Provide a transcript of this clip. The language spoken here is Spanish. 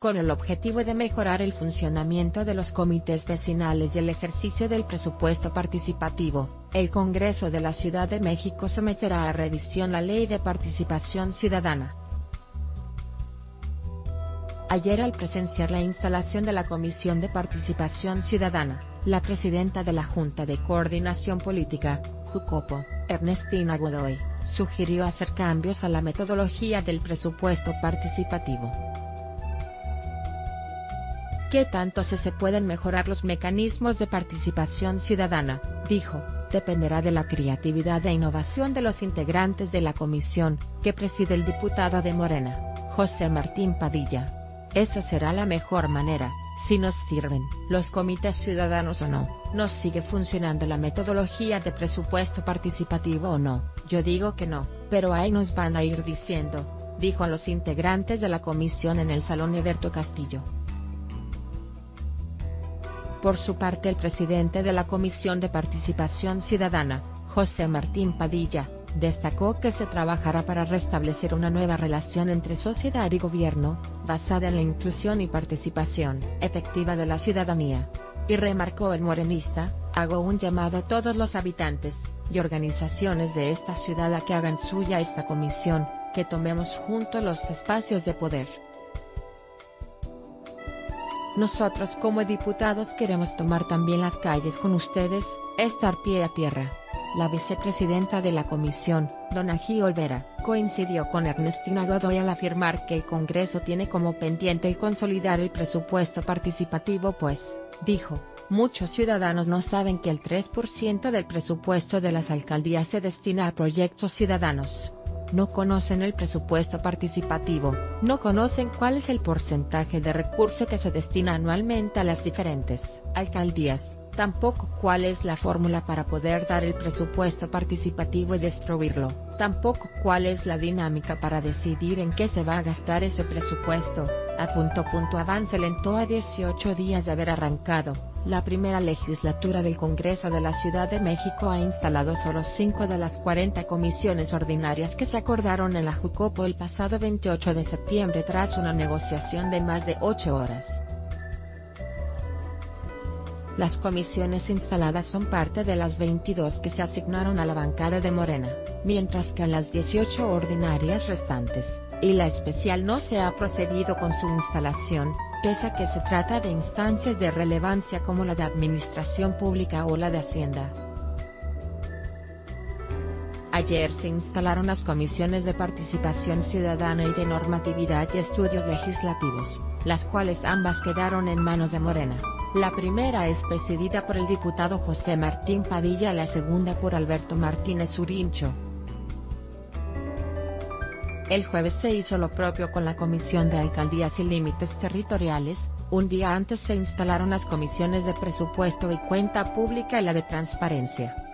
con el objetivo de mejorar el funcionamiento de los comités vecinales y el ejercicio del presupuesto participativo, el Congreso de la Ciudad de México someterá a revisión la Ley de Participación Ciudadana. Ayer al presenciar la instalación de la Comisión de Participación Ciudadana, la presidenta de la Junta de Coordinación Política, Jucopo, Ernestina Godoy, sugirió hacer cambios a la metodología del presupuesto participativo. ¿Qué tanto se, pueden mejorar los mecanismos de participación ciudadana? Dijo, dependerá de la creatividad e innovación de los integrantes de la comisión, que preside el diputado de Morena, José Martín Padilla. Esa será la mejor manera, si nos sirven los comités ciudadanos o no, nos sigue funcionando la metodología de presupuesto participativo o no, yo digo que no, pero ahí nos van a ir diciendo, dijo a los integrantes de la comisión en el Salón Eberto Castillo. Por su parte el presidente de la Comisión de Participación Ciudadana, José Martín Padilla, destacó que se trabajará para restablecer una nueva relación entre sociedad y gobierno, basada en la inclusión y participación efectiva de la ciudadanía. Y remarcó el morenista, hago un llamado a todos los habitantes, y organizaciones de esta ciudad a que hagan suya esta comisión, que tomemos juntos los espacios de poder. Nosotros como diputados queremos tomar también las calles con ustedes, estar pie a tierra. La vicepresidenta de la comisión, Donají Olvera, coincidió con Ernestina Godoy al afirmar que el Congreso tiene como pendiente el consolidar el presupuesto participativo pues, dijo, muchos ciudadanos no saben que el 3% del presupuesto de las alcaldías se destina a proyectos ciudadanos no conocen el presupuesto participativo, no conocen cuál es el porcentaje de recurso que se destina anualmente a las diferentes alcaldías, tampoco cuál es la fórmula para poder dar el presupuesto participativo y destruirlo, tampoco cuál es la dinámica para decidir en qué se va a gastar ese presupuesto, a punto punto avance lento a 18 días de haber arrancado, la primera legislatura del Congreso de la Ciudad de México ha instalado solo 5 de las 40 comisiones ordinarias que se acordaron en la Jucopo el pasado 28 de septiembre tras una negociación de más de 8 horas. Las comisiones instaladas son parte de las 22 que se asignaron a la bancada de Morena, mientras que a las 18 ordinarias restantes, y la especial no se ha procedido con su instalación, pese a que se trata de instancias de relevancia como la de Administración Pública o la de Hacienda. Ayer se instalaron las comisiones de participación ciudadana y de normatividad y estudios legislativos, las cuales ambas quedaron en manos de Morena. La primera es presidida por el diputado José Martín Padilla, la segunda por Alberto Martínez Urincho. El jueves se hizo lo propio con la Comisión de Alcaldías y Límites Territoriales, un día antes se instalaron las comisiones de presupuesto y cuenta pública y la de transparencia.